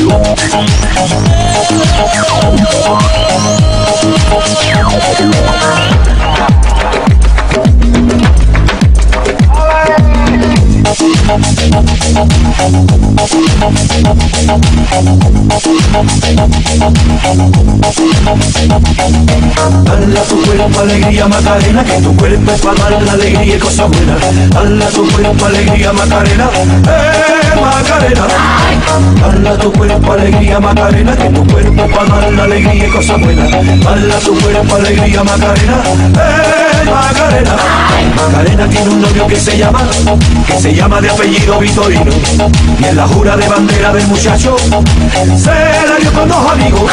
We'll. Dale tu cuerpo alegría Macarena, que tu cuerpo es para dar la alegría y cosas buenas. Dale tu cuerpo alegría Macarena, eh Macarena. Dale tu cuerpo alegría Macarena, que tu cuerpo es para dar la alegría y cosas buenas. Dale tu cuerpo alegría Macarena, eh Macarena. Macarena tiene un novio que se llama, que se llama de apellido Vitorino. Y en la jura de bandera del muchacho, se la dio con dos amigos.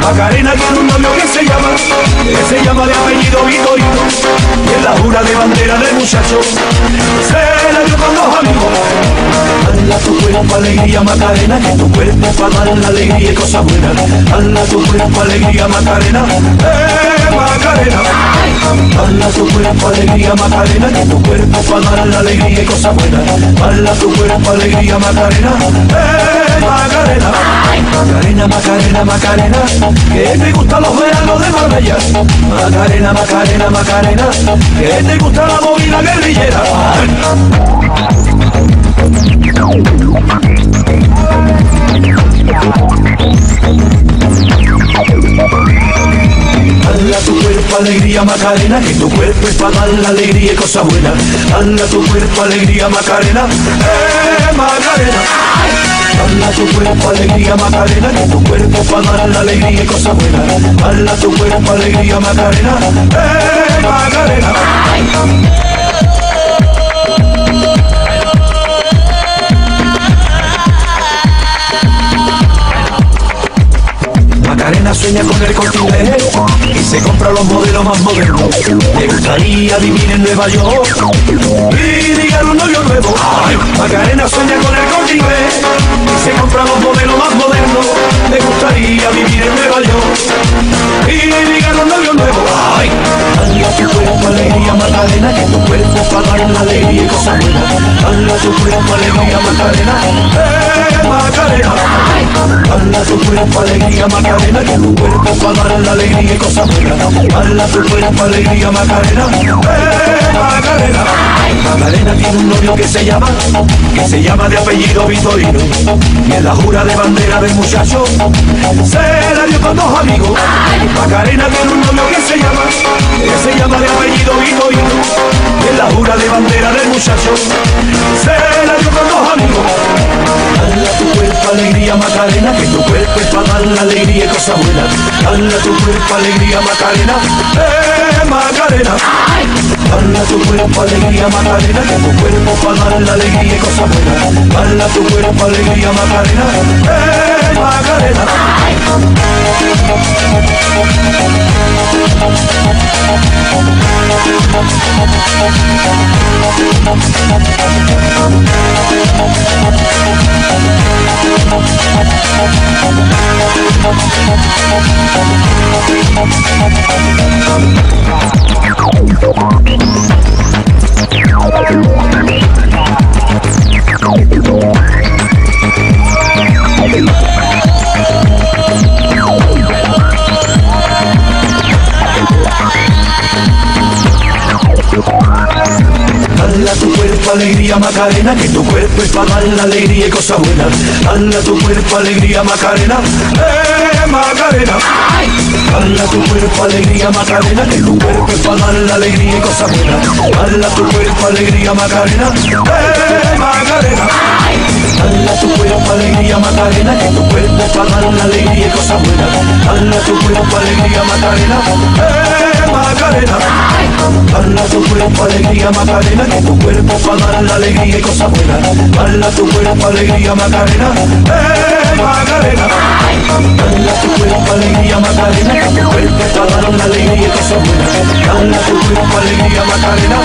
Macarena tiene un novio que se llama, que se llama de apellido Vitorino. Y en la jura de bandera del muchacho, se la dio con dos amigos. Dale a tu cuerpo alegría Macarena, que tu cuerpo para dar la alegría y cosas buenas. Dale a tu cuerpo alegría Macarena, eh Macarena. Dale a tu cuerpo alegría Macarena, que tu cuerpo para dar la alegría y cosas buenas. Dale a tu cuerpo alegría Macarena, Macarena. Macarena, Macarena, Macarena, que te gustan los veranos de Marbella. Macarena, Macarena, Macarena, que te gusta la movida guerrillera. Macarena, que tu cuerpo es para dar la alegría y cosas buenas. Dale a tu cuerpo alegría Macarena, eh Macarena. Dale a tu cuerpo alegría Macarena, que tu cuerpo para dar la alegría y cosas buenas. Dale a tu cuerpo alegría Macarena, eh Macarena. Sueña con el y se compra los modelos más modernos. Le gustaría vivir en Nueva York y ligar un novio nuevo. Macarena sueña con el inglés y se compra los modelos más modernos. Le gustaría vivir en Nueva York y ligar un novio nuevo. Dale a tu cuerpo alegría Macarena, que tu cuerpo para dar la alegría y a tu alegría. Dale a tu cuerpo alegría Macarena, que tu cuerpo para dar la alegría y cosas buenas. Dale a tu cuerpo alegría Macarena, eh Macarena. Macarena tiene un novio que se llama, que se llama de apellido Vitorino. Y en la jura de bandera del muchacho, se la dio con dos amigos. Macarena tiene un novio que se llama, que se llama de apellido Vitorino. Y en la jura de bandera del muchacho, alegría Macarena, que tu cuerpo es para dar la alegría y cosas buenas. Dale tu cuerpo alegría Macarena, eh Macarena. Dale tu cuerpo alegría Macarena, que tu cuerpo para dar la alegría y cosas buenas. Dale tu cuerpo alegría Macarena, eh Macarena. Dale alegría Macarena, que tu cuerpo es para dar la alegría y cosas buenas. Dale a tu cuerpo alegría Macarena, eh Macarena. Dale a tu cuerpo alegría Macarena, que tu cuerpo es para dar la alegría y cosas buenas. Dale a tu cuerpo alegría Macarena, eh Macarena. Dale a tu cuerpo alegría Macarena, que tu cuerpo es para dar la alegría y cosas buenas. Dale a tu cuerpo alegría Macarena, eh Macarena. Dale a tu cuerpo alegría Macarena, que tu cuerpo para dar la alegría y cosas buenas. Dale a tu cuerpo alegría Macarena, eh Macarena. Dale a tu cuerpo alegría Macarena, que tu cuerpo para dar la alegría y cosas buenas. Dale a tu cuerpo alegría Macarena,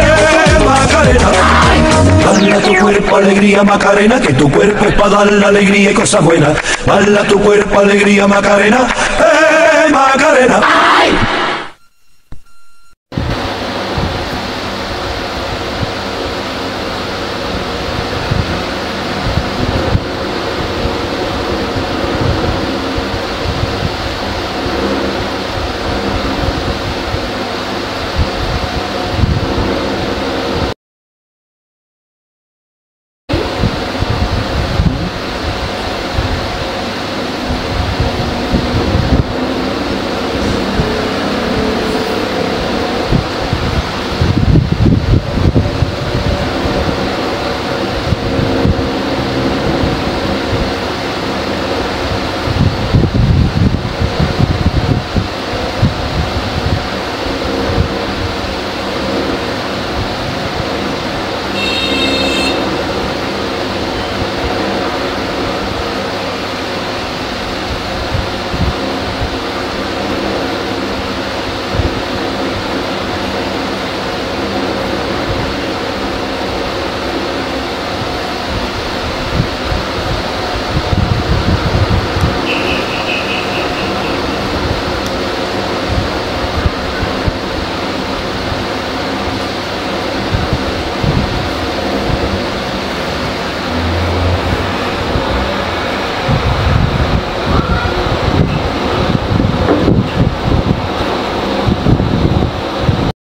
eh Macarena. Dale a tu cuerpo alegría Macarena, que tu cuerpo es para dar la alegría y cosas buenas. Dale a tu cuerpo alegría Macarena, eh Macarena.